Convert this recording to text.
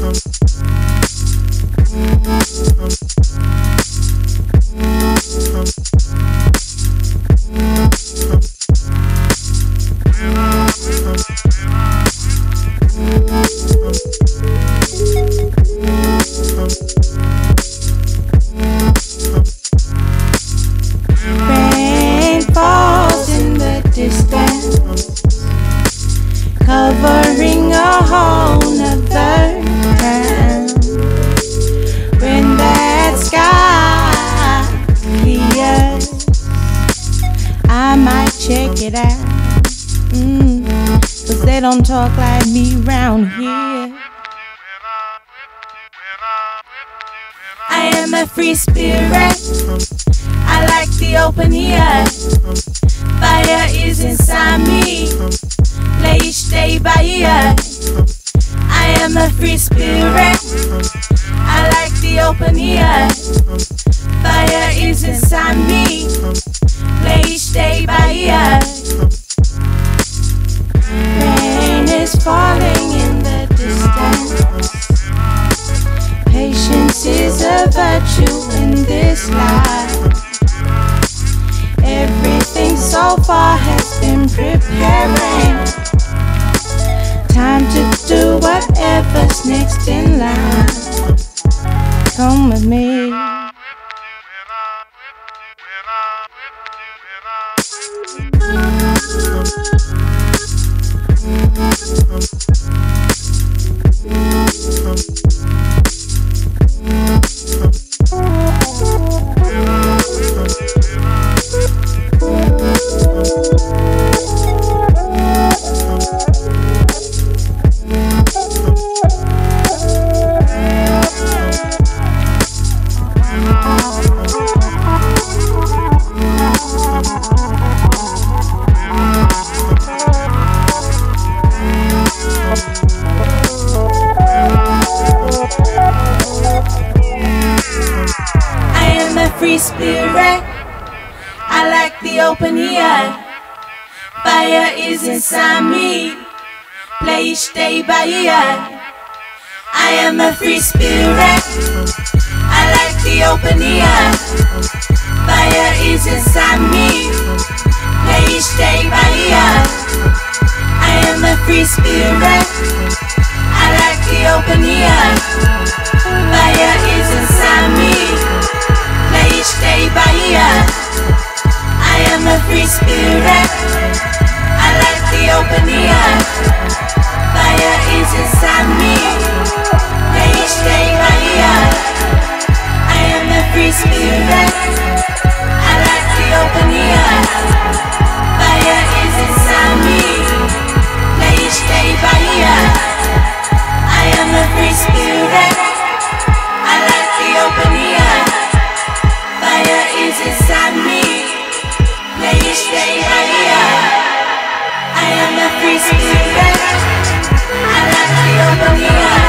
Rain check it out. Mm, Cause they don't talk like me round here. I am a free spirit. I like the open air. Fire is inside me. Play each day by ear. I am a free spirit. I like the open air. Fire is inside far has been preparing. Time to do whatever's next in line. Come with me. Am a free spirit. I like the open air. Fire is inside me. Play each day by ear. I am a free spirit. I like the open air. Fire is inside me. Play each day by ear. I am a free spirit. I like the open air. Fire a free spirit. I like the open the air. Fire is inside me. Day by ear. I am a free spirit. I like the open the air. Fire is inside me. Day by ear. I am a free spirit. I like the open the air. Fire is inside me. I am a free spirit. I like the open